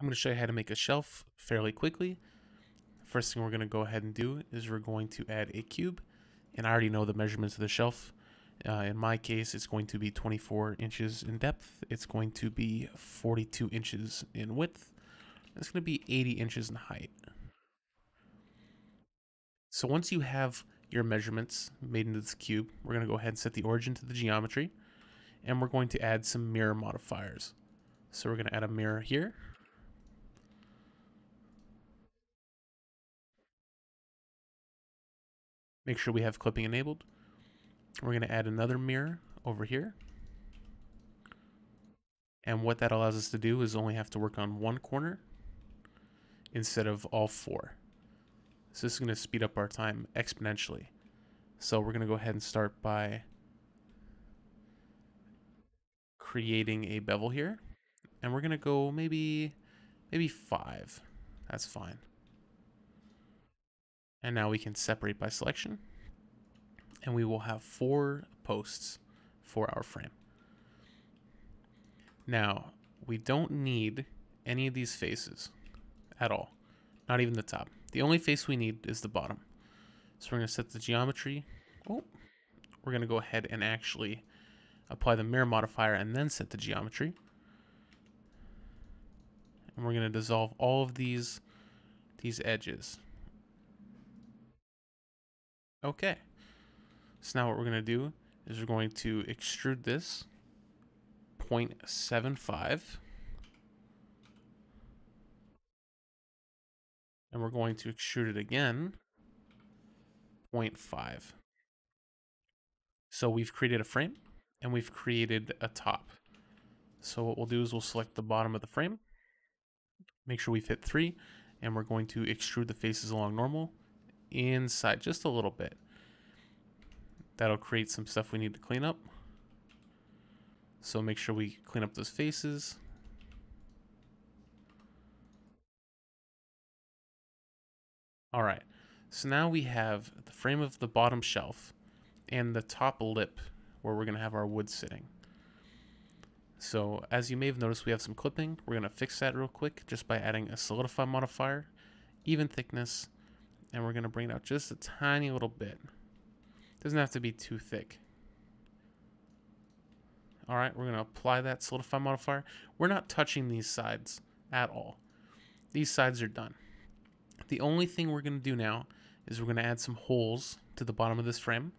I'm going to show you how to make a shelf fairly quickly. First thing we're going to go ahead and do is we're going to add a cube. And I already know the measurements of the shelf. Uh, in my case, it's going to be 24 inches in depth. It's going to be 42 inches in width. It's going to be 80 inches in height. So once you have your measurements made into this cube, we're going to go ahead and set the origin to the geometry. And we're going to add some mirror modifiers. So we're going to add a mirror here. Make sure we have clipping enabled. We're going to add another mirror over here. And what that allows us to do is only have to work on one corner instead of all four. So this is going to speed up our time exponentially. So we're going to go ahead and start by creating a bevel here. And we're going to go maybe, maybe five. That's fine. And now we can separate by selection. And we will have four posts for our frame. Now, we don't need any of these faces at all. Not even the top. The only face we need is the bottom. So we're going to set the geometry. Oh, we're going to go ahead and actually apply the mirror modifier and then set the geometry. And we're going to dissolve all of these, these edges. Okay. So now what we're going to do is we're going to extrude this 0.75. And we're going to extrude it again 0.5. So we've created a frame and we've created a top. So what we'll do is we'll select the bottom of the frame, make sure we've hit three, and we're going to extrude the faces along normal inside just a little bit. That'll create some stuff we need to clean up. So make sure we clean up those faces. All right, so now we have the frame of the bottom shelf and the top lip where we're gonna have our wood sitting. So as you may have noticed, we have some clipping. We're gonna fix that real quick just by adding a solidify modifier, even thickness, and we're gonna bring it out just a tiny little bit. Doesn't have to be too thick. All right, we're gonna apply that solidify modifier. We're not touching these sides at all. These sides are done. The only thing we're gonna do now is we're gonna add some holes to the bottom of this frame.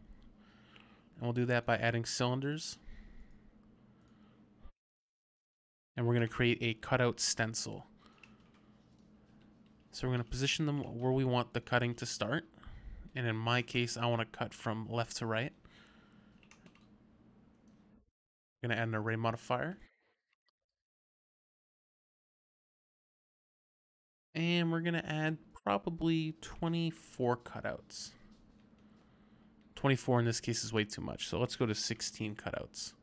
And we'll do that by adding cylinders. And we're gonna create a cutout stencil. So we're going to position them where we want the cutting to start. And in my case, I want to cut from left to right. I'm going to add an array modifier. And we're going to add probably 24 cutouts. 24 in this case is way too much, so let's go to 16 cutouts.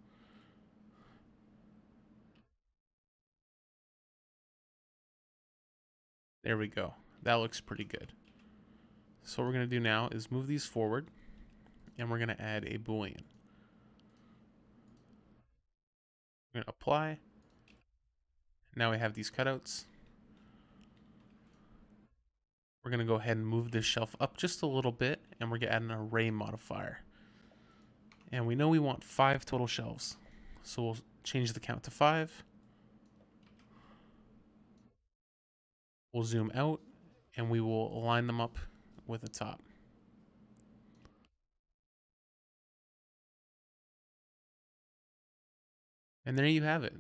There we go. That looks pretty good. So what we're going to do now is move these forward, and we're going to add a boolean. We're going to apply. Now we have these cutouts. We're going to go ahead and move this shelf up just a little bit, and we're going to add an array modifier. And we know we want five total shelves. So we'll change the count to five. We'll zoom out and we will line them up with the top. And there you have it.